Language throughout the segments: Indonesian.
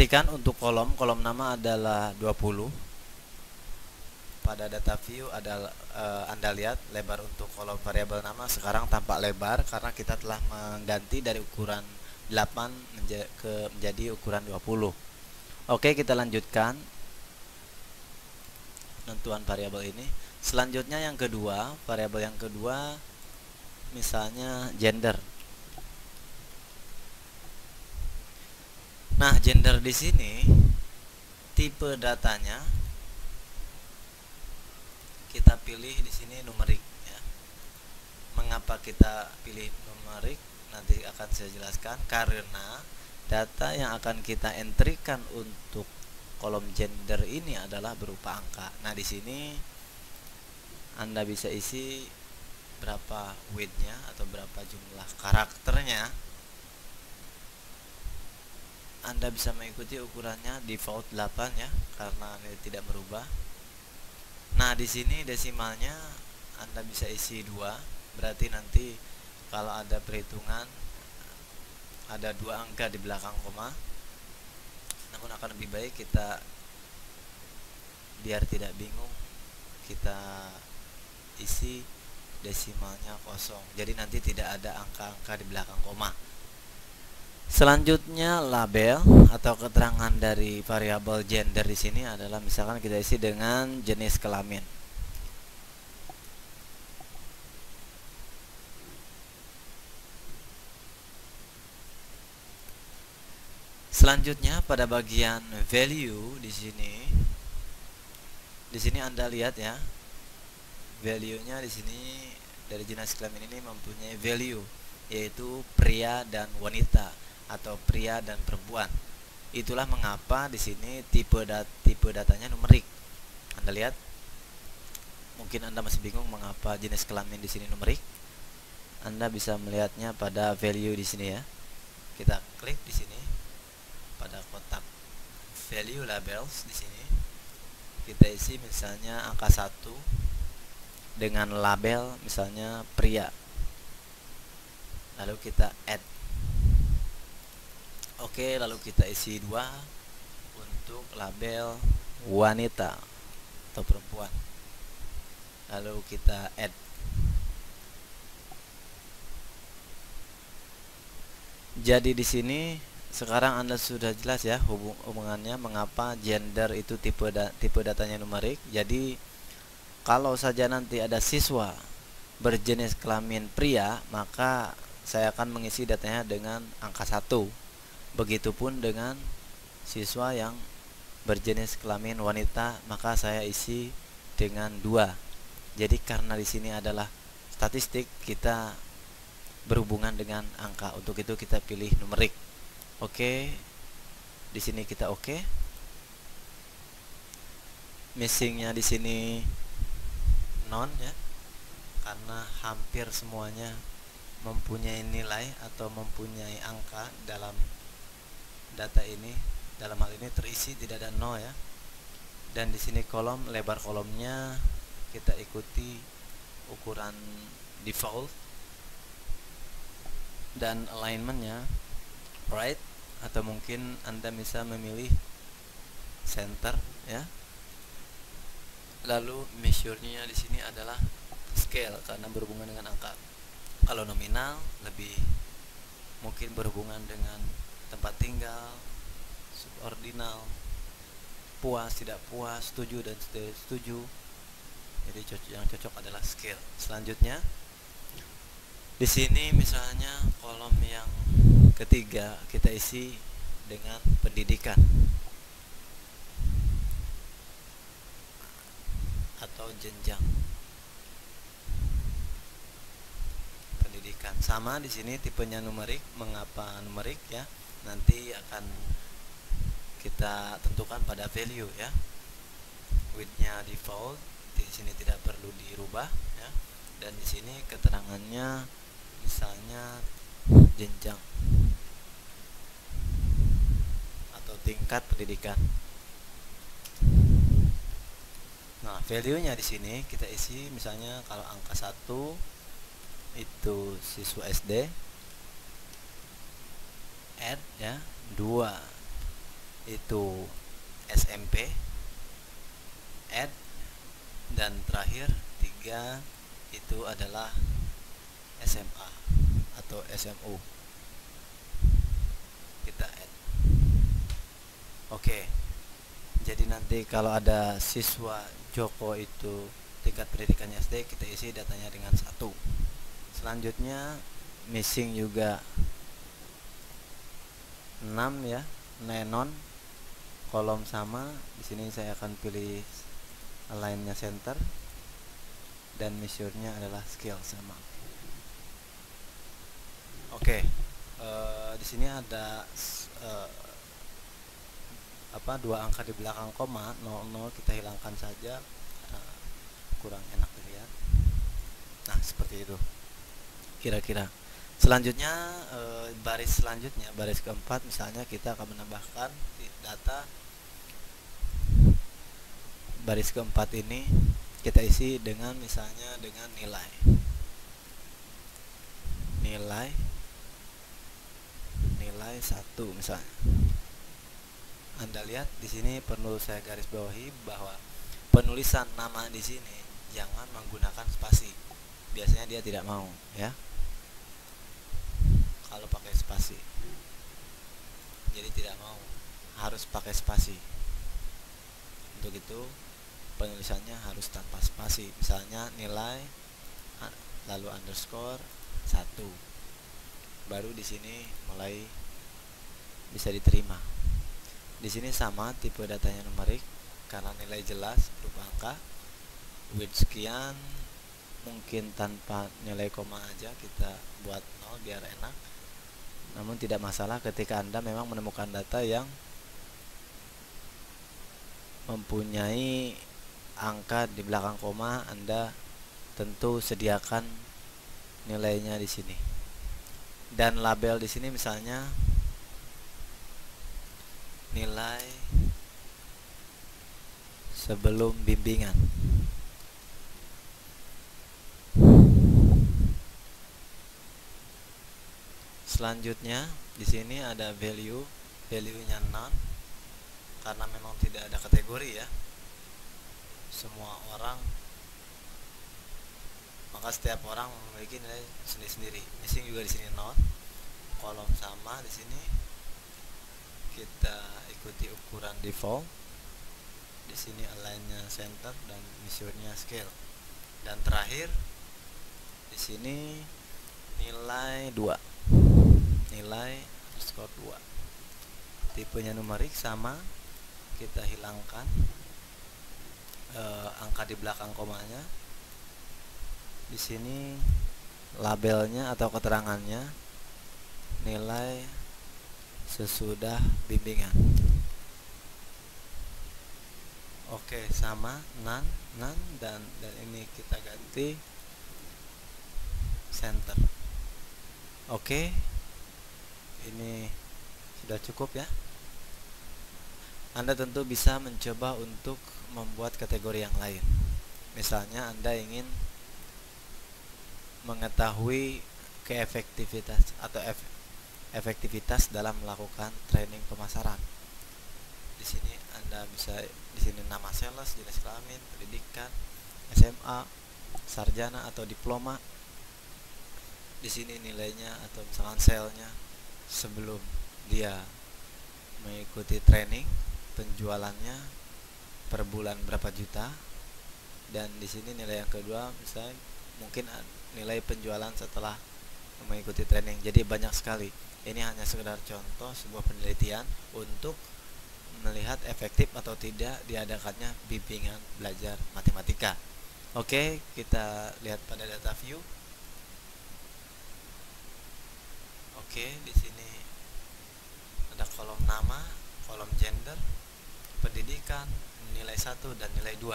Perhatikan untuk kolom, kolom nama adalah 20. Pada data view ada e, Anda lihat lebar untuk kolom variabel nama sekarang tampak lebar karena kita telah mengganti dari ukuran 8 menja ke menjadi ukuran 20. Oke, kita lanjutkan penentuan variabel ini. Selanjutnya yang kedua, variabel yang kedua misalnya gender. Nah, gender di sini tipe datanya kita pilih di sini numerik ya. Mengapa kita pilih numerik? Nanti akan saya jelaskan karena data yang akan kita entrykan untuk kolom gender ini adalah berupa angka. Nah, di sini Anda bisa isi berapa widthnya atau berapa jumlah karakternya anda bisa mengikuti ukurannya default 8 ya karena ini tidak merubah. Nah, di sini desimalnya Anda bisa isi 2, berarti nanti kalau ada perhitungan ada dua angka di belakang koma. Namun akan lebih baik kita biar tidak bingung kita isi desimalnya kosong. Jadi nanti tidak ada angka-angka di belakang koma. Selanjutnya label atau keterangan dari variabel gender di sini adalah misalkan kita isi dengan jenis kelamin. Selanjutnya pada bagian value di sini di sini Anda lihat ya. Value-nya di sini dari jenis kelamin ini mempunyai value yaitu pria dan wanita atau pria dan perempuan. Itulah mengapa di sini tipe dat tipe datanya numerik. Anda lihat? Mungkin Anda masih bingung mengapa jenis kelamin di sini numerik. Anda bisa melihatnya pada value di sini ya. Kita klik di sini pada kotak value labels di sini. Kita isi misalnya angka 1 dengan label misalnya pria. Lalu kita add Oke, lalu kita isi dua untuk label wanita atau perempuan. Lalu kita add. Jadi di sini sekarang Anda sudah jelas ya hubung hubungannya mengapa gender itu tipe da tipe datanya numerik. Jadi kalau saja nanti ada siswa berjenis kelamin pria, maka saya akan mengisi datanya dengan angka 1 Begitupun dengan siswa yang berjenis kelamin wanita, maka saya isi dengan dua. Jadi karena di sini adalah statistik, kita berhubungan dengan angka. Untuk itu kita pilih numerik. Oke. Di sini kita oke. Missingnya di sini non ya. Karena hampir semuanya mempunyai nilai atau mempunyai angka dalam data ini dalam hal ini terisi tidak ada no ya. Dan di sini kolom lebar kolomnya kita ikuti ukuran default. Dan alignmentnya right atau mungkin anda bisa memilih center ya. Lalu measure-nya di sini adalah scale karena berhubungan dengan angka. Kalau nominal lebih mungkin berhubungan dengan tempat tinggal subordinal puas tidak puas setuju dan tidak setuju. Jadi yang cocok adalah skill. Selanjutnya di sini misalnya kolom yang ketiga kita isi dengan pendidikan atau jenjang. Pendidikan. Sama di sini tipenya numerik mengapa numerik ya nanti akan kita tentukan pada value ya. Widthnya default di sini tidak perlu dirubah ya. Dan di sini keterangannya misalnya jenjang atau tingkat pendidikan. Nah value nya di sini kita isi misalnya kalau angka 1 itu siswa SD add ya 2 itu SMP add dan terakhir tiga itu adalah SMA atau SMU kita add oke jadi nanti kalau ada siswa Joko itu tingkat pendidikannya SD kita isi datanya dengan satu. Selanjutnya missing juga 6 ya nenon kolom sama di sini saya akan pilih lainnya center dan measure-nya adalah scale sama. Oke okay. uh, eh, di sini ada uh, apa dua angka di belakang koma 00 kita hilangkan saja. Uh, kurang enak dilihat. Nah seperti itu. Kira-kira. Selanjutnya e, baris selanjutnya baris keempat misalnya kita akan menambahkan data. Baris keempat ini kita isi dengan misalnya dengan nilai. Nilai nilai satu misalnya. Anda lihat di sini perlu saya garis bawahi bahwa penulisan nama di sini jangan menggunakan spasi. Biasanya dia tidak mau ya kalau pakai spasi. Jadi tidak mau harus pakai spasi. Untuk itu penulisannya harus tanpa spasi. Misalnya nilai lalu underscore satu. Baru di sini mulai bisa diterima. Di sini sama tipe datanya numerik karena nilai jelas berupa angka. Width sekian mungkin tanpa nilai koma aja kita buat nol biar enak namun tidak masalah ketika anda memang menemukan data yang mempunyai angka di belakang koma Anda tentu sediakan nilainya di sini. Dan label di sini misalnya nilai sebelum bimbingan selanjutnya di sini ada value value nya none karena memang tidak ada kategori ya. Semua orang maka setiap orang memiliki nilai sendiri-sendiri. Missing juga di sini nol kolom sama di sini. Kita ikuti ukuran default di sini alignnya center dan measure-nya scale. Dan terakhir di sini nilai 2 nilai underscore 2 tipenya numerik sama kita hilangkan uh, angka di belakang komanya. Di sini labelnya atau keterangannya nilai sesudah bimbingan. Oke sama nan nan dan dan ini kita ganti center. Oke ini sudah cukup ya anda tentu bisa mencoba untuk membuat kategori yang lain. Misalnya Anda ingin mengetahui keefektivitas atau efektivitas dalam melakukan training pemasaran. Di sini Anda bisa di sini nama sales, jenis kelamin, pendidikan, SMA, sarjana atau diploma. Di sini nilainya atau misalkan selnya sebelum dia mengikuti training penjualannya per bulan berapa juta. Dan di sini nilai yang kedua misalnya mungkin nilai penjualan setelah mengikuti training. Jadi banyak sekali. Ini hanya sekedar contoh sebuah penelitian untuk melihat efektif atau tidak diadakannya bimbingan belajar matematika. Oke kita lihat pada data view oke di sini ada kolom nama kolom gender pendidikan nilai 1 dan nilai 2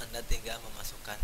Anda tinggal memasukkan